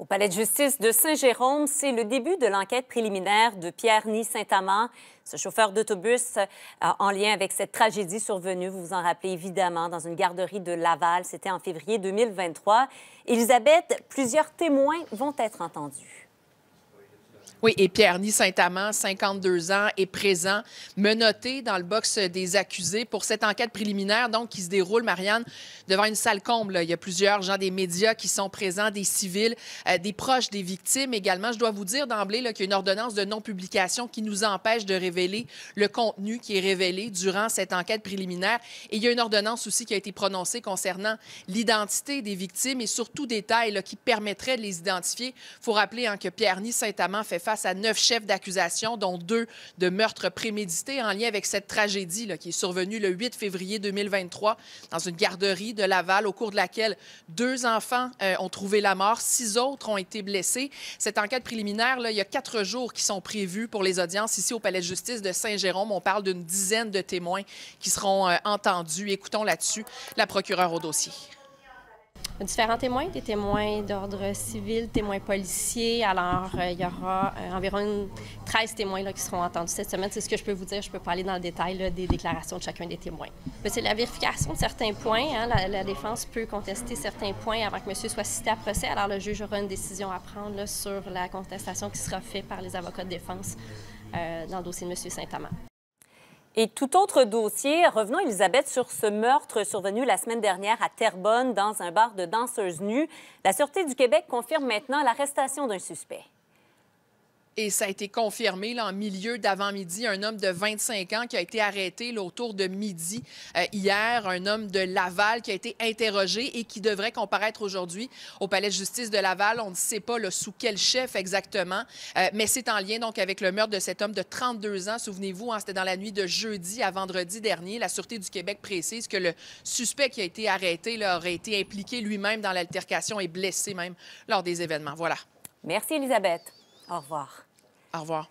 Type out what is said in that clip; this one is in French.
Au palais de justice de Saint-Jérôme, c'est le début de l'enquête préliminaire de Pierre-Ny Saint-Amand, ce chauffeur d'autobus euh, en lien avec cette tragédie survenue, vous vous en rappelez évidemment, dans une garderie de Laval. C'était en février 2023. Elisabeth, plusieurs témoins vont être entendus. Oui, et Pierre-Ny Saint-Amand, 52 ans, est présent, menotté dans le box des accusés pour cette enquête préliminaire, donc, qui se déroule, Marianne, devant une salle comble. Il y a plusieurs gens des médias qui sont présents, des civils, euh, des proches des victimes également. Je dois vous dire d'emblée qu'il y a une ordonnance de non-publication qui nous empêche de révéler le contenu qui est révélé durant cette enquête préliminaire. Et il y a une ordonnance aussi qui a été prononcée concernant l'identité des victimes et surtout détails qui permettraient de les identifier. Il faut rappeler hein, que Pierre-Ny Saint-Amand fait face à neuf chefs d'accusation, dont deux de meurtres prémédités en lien avec cette tragédie qui est survenue le 8 février 2023 dans une garderie de Laval, au cours de laquelle deux enfants euh, ont trouvé la mort, six autres ont été blessés. Cette enquête préliminaire, il y a quatre jours qui sont prévus pour les audiences ici au Palais de justice de Saint-Jérôme. On parle d'une dizaine de témoins qui seront euh, entendus. Écoutons là-dessus la procureure au dossier différents témoins, des témoins d'ordre civil, témoins policiers. Alors, euh, il y aura euh, environ 13 témoins qui seront entendus cette semaine. C'est ce que je peux vous dire. Je ne peux pas aller dans le détail des déclarations de chacun des témoins. C'est la vérification de certains points. Hein. La, défense peut contester certains points avant que monsieur soit cité à procès. Alors, le juge aura une décision à prendre sur la contestation qui sera faite par les avocats de défense euh, dans le dossier de monsieur Saint-Amand. Et tout autre dossier, revenons, Elisabeth, sur ce meurtre survenu la semaine dernière à Terrebonne dans un bar de danseuses nues. La Sûreté du Québec confirme maintenant l'arrestation d'un suspect. Et ça a été confirmé là, en milieu d'avant-midi, un homme de 25 ans qui a été arrêté autour de midi euh, hier, un homme de Laval qui a été interrogé et qui devrait comparaître aujourd'hui au palais de justice de Laval. On ne sait pas sous quel chef exactement, euh, mais c'est en lien donc avec le meurtre de cet homme de 32 ans. Souvenez-vous, hein, c'était dans la nuit de jeudi à vendredi dernier. La Sûreté du Québec précise que le suspect qui a été arrêté là, aurait été impliqué lui-même dans l'altercation et blessé même lors des événements. Voilà. Merci, Elisabeth. Au revoir. Au revoir.